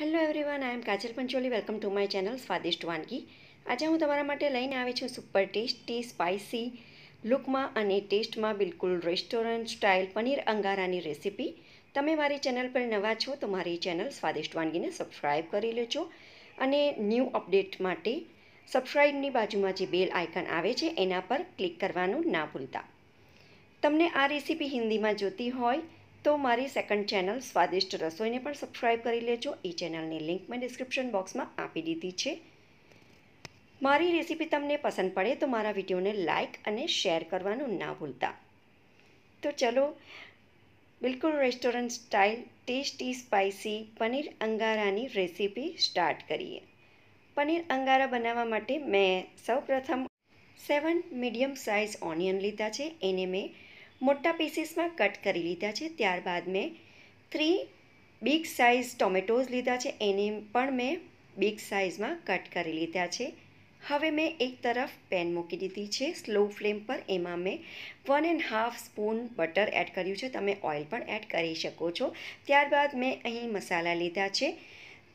Hello everyone I am Kajal Pancholi welcome to my channel સ્વાદિષ્ટ વાનગી આજે હું તમારા માટે લઈને આવી છું સુપર ટેસ્ટી સ્પાઇસી લુકમાં અને ટેસ્ટમાં બિલકુલ રેસ્ટોરન્ટ સ્ટાઇલ પનીર અંગારાની રેસીપી તમે મારી ચેનલ પર નવા છો તો મારી ચેનલ સ્વાદિષ્ટ વાનગીને સબસ્ક્રાઈબ કરી લેજો. અને ન્યૂ અપડેટ માટે સબસ્ક્રાઈબની બાજુમાં જે બેલ આઇકન આવે છે, એના પર ક્લિક કરવાનું ના ભૂલતા. તમને આ રેસીપી હિન્દીમાં જોતી હોય તો મારી સેકન્ડ ચેનલ સ્વાદિષ્ટ રસોઈને પણ સબસ્ક્રાઈબ કરી લેજો. એ ચેનલની લિંક મેં ડિસ્ક્રિપ્શન બોક્સમાં આપી દીધી છે. મારી રેસીપી તમને પસંદ પડે તો મારા વિડીયોને લાઇક અને શેર કરવાનું ના ભૂલતા. તો ચલો, બિલકુલ restaurant style tasty spicy paneer અંગારાની recipe start કરીએ. પનીર અંગારા બનાવવા માટે મેં સૌપ્રથમ સેવન મીડિયમ સાઇઝ ઓનિયન લીધા છે. એને મેં મોટા પીસીસમાં કટ કરી લીધા છે. ત્યારબાદ મેં થ્રી બિગ સાઇઝ ટોમેટોઝ લીધા છે. એને પણ મેં બિગ સાઇઝમાં કટ કરી લીધા છે. હવે મેં એક તરફ પેન મૂકી દીધી છે. સ્લો ફ્લેમ પર એમાં મેં one and half spoon butter add કર્યું છે. તમે ઓઇલ પણ એડ કરી શકો છો. ત્યારબાદ મેં અહીં મસાલા લીધા છે.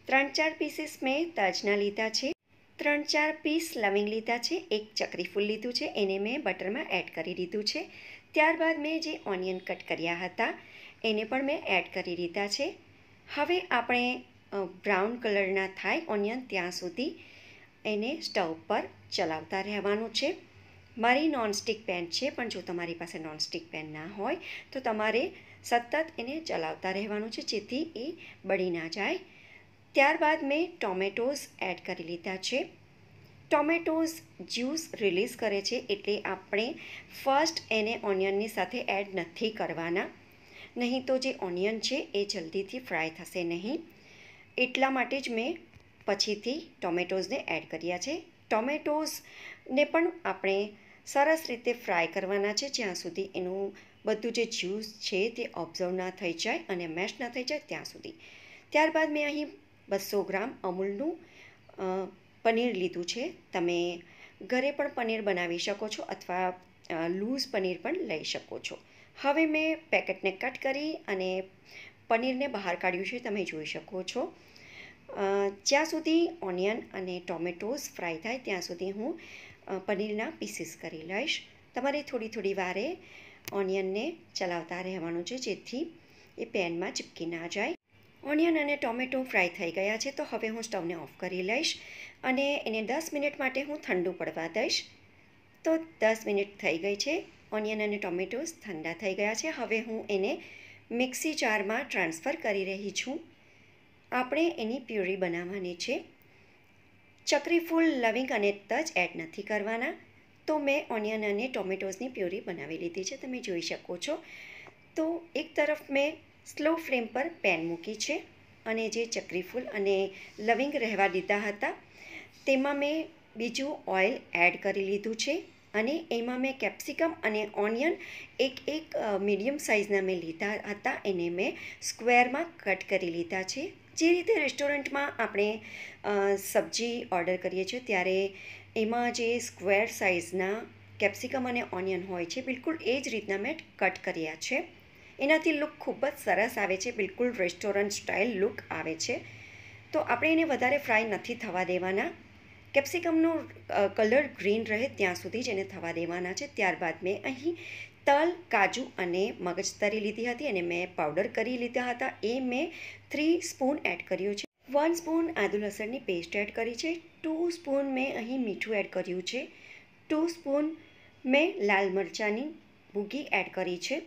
ત્રણ ચાર પીસીસ મેં તજના લીધા છે. ત્રણ ચાર પીસ લવિંગ લીધા છે. એક ચકરી ફૂલ લીધું છે. એને મેં બટરમાં એડ કરી દીધું છે. ત્યારબાદ મેં જે ઓનિયન કટ કર્યા હતા, એને પણ મેં એડ કરી દીધા છે. હવે આપણે બ્રાઉન કલરના થાય ઓનિયન ત્યાં સુધી એને સ્ટવ પર ચલાવતા રહેવાનું છે. મારી નોનસ્ટિક પેન છે, પણ જો તમારી પાસે નોનસ્ટિક પેન ના હોય, તો તમારે સતત એને ચલાવતા રહેવાનું છે, જેથી એ બળી ના જાય. ત્યારબાદ મેં ટોમેટોઝ એડ કરી લીધા છે. ટોમેટોઝ જ્યુસ રિલીઝ કરે છે એટલે આપણે ફર્સ્ટ એને ઓનિયનની સાથે એડ નથી કરવાના. નહીં તો જે ઓનિયન છે એ જલ્દીથી ફ્રાય થશે નહીં. એટલા માટે જ મેં પછીથી ટોમેટોઝને એડ કર્યા છે. ટોમેટોઝને પણ આપણે સરસ રીતે ફ્રાય કરવાના છે જ્યાં સુધી એનું બધું જે જ્યુસ છે તે ઓબ્ઝર્વ ના થઈ જાય અને મેશ ના થઈ જાય ત્યાં સુધી. ત્યારબાદ મેં અહીં બસો ગ્રામ અમૂલનું પનીર લીધું છે. તમે ઘરે પણ પનીર બનાવી શકો છો અથવા લૂઝ પનીર પણ લઈ શકો છો. હવે મેં પેકેટને કટ કરી અને પનીરને બહાર કાઢ્યું છે. તમે જોઈ શકો છો. જ્યાં સુધી ઓનિયન અને ટોમેટોઝ ફ્રાય થાય ત્યાં સુધી હું પનીરના પીસીસ કરી લઈશ. તમારે થોડી થોડી વારે ઓનિયનને ચલાવતા રહેવાનું છે જેથી એ પેનમાં ચીપકી ના જાય. ઓનિયન અને ટોમેટો ફ્રાય થઈ ગયા છે તો હવે હું સ્ટવને ઓફ કરી લઈશ અને એને દસ મિનિટ માટે હું ઠંડુ પડવા દઈશ. તો દસ મિનિટ થઈ ગઈ છે, ઓનિયન અને ટોમેટોસ ઠંડા થઈ ગયા છે. હવે હું એને મિક્સી જારમાં ટ્રાન્સફર કરી રહી છું. આપણે એની પ્યુરી બનાવવાની છે. ચકરી ફૂલ લવિંગ અને તજ એડ નથી કરવાના. તો મેં ઓનિયન અને ટોમેટોઝની પ્યુરી બનાવી લીધી છે, તમે જોઈ શકો છો. તો એક તરફ મેં સ્લો ફ્લેમ પર પેન મૂકી છે અને જે ચક્રીફૂલ અને લવિંગ રહેવા દીધા હતા, તેમાં મેં બીજું ઓઇલ એડ કરી લીધું છે અને એમાં મેં કેપ્સિકમ અને ઓનિયન એક એક મીડિયમ સાઇઝના મેં લીધા હતા, એને મેં સ્ક્વેરમાં કટ કરી લીધા છે. જે રીતે રેસ્ટોરન્ટમાં આપણે સબ્જી ઓર્ડર કરીએ છીએ, ત્યારે એમાં જે સ્ક્વેર સાઇઝના કેપ્સિકમ અને ઓનિયન હોય છે, બિલકુલ એ જ રીતના મેં કટ કર્યા છે. એનાથી લુક ખૂબ જ સરસ આવે છે, બિલકુલ રેસ્ટોરન્ટ સ્ટાઇલ લુક આવે છે. તો આપણે એને વધારે ફ્રાય નથી થવા દેવાના. કેપ્સિકમનો કલર ગ્રીન રહે ત્યાં સુધી જ એને થવા દેવાના છે. ત્યારબાદ મેં અહીં તલ, કાજુ અને મગજ તરી લીધી હતી અને મેં પાવડર કરી લીધા હતા. એ મેં થ્રી સ્પૂન એડ કર્યું છે. વન સ્પૂન આદુ લસણની પેસ્ટ એડ કરી છે. ટુ સ્પૂન મેં અહીં મીઠું એડ કર્યું છે. ટુ સ્પૂન મેં લાલ મરચાંની ભૂગી એડ કરી છે.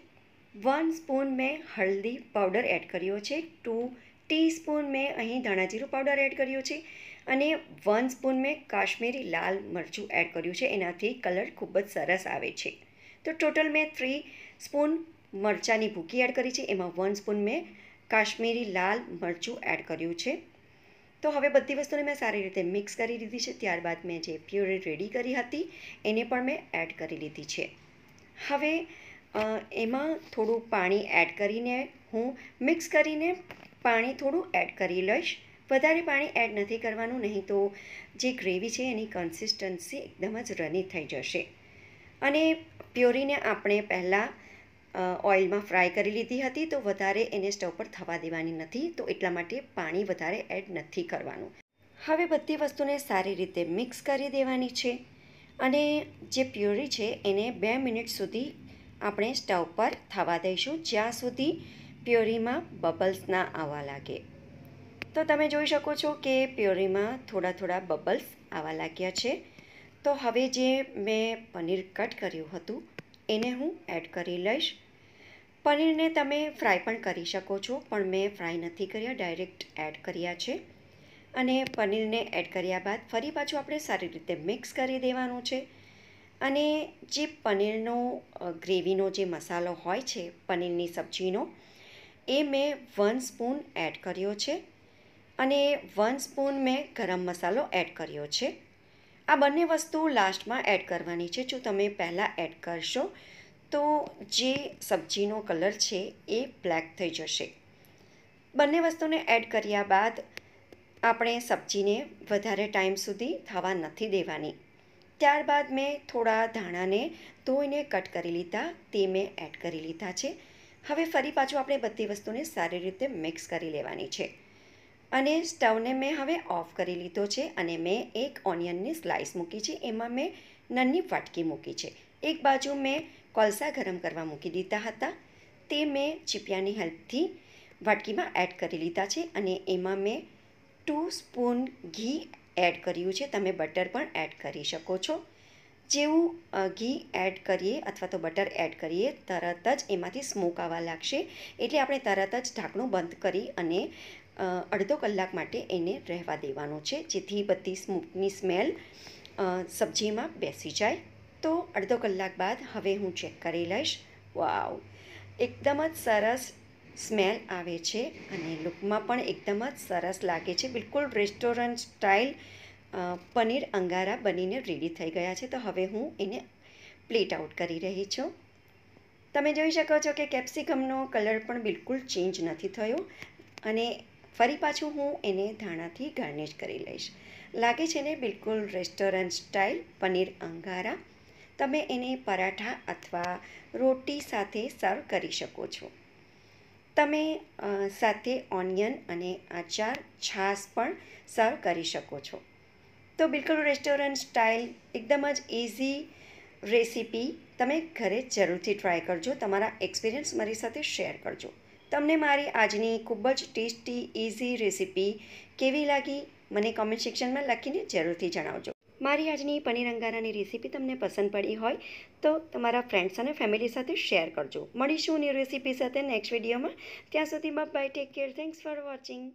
વન સ્પૂન મેં હળદી પાવડર એડ કર્યો છે. ટુ ટીસ્પૂન મેં અહીં ધાણાજીરું પાવડર એડ કર્યો છે. અને વન સ્પૂન મેં કાશ્મીરી લાલ મરચું એડ કર્યું છે. એનાથી કલર ખૂબ જ સરસ આવે છે. તો ટોટલ મેં થ્રી સ્પૂન મરચાંની ભૂકી એડ કરી છે. એમાં વન સ્પૂન મેં કાશ્મીરી લાલ મરચું એડ કર્યું છે. તો હવે બધી વસ્તુને મેં સારી રીતે મિક્સ કરી દીધી છે. ત્યારબાદ મેં જે પ્યુરી રેડી કરી હતી, એને પણ મેં એડ કરી લીધી છે. હવે એમાં થોડું પાણી એડ કરીને હું મિક્સ કરીને પાણી થોડું એડ કરી લઈશ. વધારે પાણી એડ નથી કરવાનું, નહીં તો જે ગ્રેવી છે એની કન્સિસ્ટન્સી એકદમ જ રની થઈ જશે. અને પ્યોરીને આપણે પહેલાં ઓઇલમાં ફ્રાય કરી લીધી હતી, તો વધારે એને સ્ટવ પર થવા દેવાની નથી, તો એટલા માટે પાણી વધારે એડ નથી કરવાનું. હવે બધી વસ્તુને સારી રીતે મિક્સ કરી દેવાની છે. અને જે પ્યોરી છે, એને બે મિનિટ સુધી આપણે સ્ટવ પર થવા દઈશું જ્યાં સુધી પ્યોરીમાં બબલ્સ ના આવવા લાગે. તો તમે જોઈ શકો છો કે પ્યોરીમાં થોડા થોડા બબલ્સ આવવા લાગ્યા છે. તો હવે જે મેં પનીર કટ કર્યું હતું, એને હું એડ કરી લઈશ. પનીરને તમે ફ્રાય પણ કરી શકો છો, પણ મેં ફ્રાય નથી કર્યા, ડાયરેક્ટ એડ કર્યા છે. અને પનીરને એડ કર્યા બાદ ફરી પાછું આપણે સારી રીતે મિક્સ કરી દેવાનું છે. અને જે પનીરનો ગ્રેવીનો જે મસાલો હોય છે, પનીરની સબ્જીનો, એ મેં વન સ્પૂન એડ કર્યો છે અને વન સ્પૂન મેં ગરમ મસાલો એડ કર્યો છે. આ બંને વસ્તુ લાસ્ટમાં એડ કરવાની છે. જો તમે પહેલાં એડ કરશો, તો જે સબ્જીનો કલર છે, એ બ્લેક થઈ જશે. બંને વસ્તુને એડ કર્યા બાદ આપણે સબ્જીને વધારે ટાઈમ સુધી થવા નથી દેવાની. ત્યારબાદ મેં થોડા ધાણાને ધોઈને કટ કરી લીધા, તે મેં એડ કરી લીધા છે. હવે ફરી પાછું આપણે બધી વસ્તુને સારી રીતે મિક્સ કરી લેવાની છે. અને સ્ટવને મેં હવે ઓફ કરી લીધો છે અને મેં એક ઓનિયનની સ્લાઇસ મૂકી છે. એમાં મેં નાની ફાટકી મૂકી છે. એક બાજુ મેં કોલસા ગરમ કરવા મૂકી દીધા હતા. તે મેં ચીપિયાની હેલ્પથી વાટકીમાં એડ કરી લીધા છે અને એમાં મેં ટુ સ્પૂન ઘી એડ કર્યું છે, તમે બટર પણ એડ કરી શકો છો. જેવું ઘી એડ કરીએ અથવા તો બટર એડ કરીએ, તરત જ એમાંથી સ્મોક આવવા લાગશે. એટલે આપણે તરત જ ઢાંકણું બંધ કરી અને અડધો કલાક માટે એને રહેવા દેવાનું છે, જેથી બધી સ્મોકની સ્મેલ સબ્જીમાં બેસી જાય. તો અડધો કલાક બાદ હવે હું ચેક કરી લઈશ. વાવ! એકદમ જ સરસ સ્મેલ આવે છે અને લુકમાં પણ એકદમ જ સરસ લાગે છે. બિલકુલ રેસ્ટોરન્ટ સ્ટાઇલ પનીર અંગારા બનીને રેડી થઈ ગયા છે. તો હવે હું એને પ્લેટ આઉટ કરી રહી છું. તમે જોઈ શકો છો કે કેપ્સિકમનો કલર પણ બિલકુલ ચેન્જ નથી થયો અને ફરી પાછું હું એને ધાણાથી ગાર્નિશ કરી લઈશ. લાગે છે ને બિલકુલ રેસ્ટોરન્ટ સ્ટાઇલ પનીર અંગારા. તમે એને પરાઠા અથવા રોટી સાથે સર્વ કરી શકો છો. તમે સાથે ઓનિયન અને આચાર છાશ પણ સર્વ કરી શકો છો. તો બિલકુલ રેસ્ટોરન્ટ સ્ટાઇલ એકદમ જ ઇઝી રેસીપી તમે ઘરે જરૂરથી ટ્રાય કરજો. તમારા એક્સપિરિયન્સ મારી સાથે શેર કરજો. તમને મારી આજની ખૂબ જ ટેસ્ટી ઇઝી રેસીપી કેવી લાગી, મને કોમેન્ટ સેક્શનમાં લખીને જરૂરથી જણાવજો. મારી આજની પનીર અંગારાની રેસીપી તમને પસંદ પડી હોય તો તમારા ફ્રેન્ડ્સ અને ફેમિલી સાથે શેર કરજો. મળીશું ની રેસીપી સાથે નેક્સ્ટ વિડીયોમાં ત્યાં સુધી bye take care thanks for watching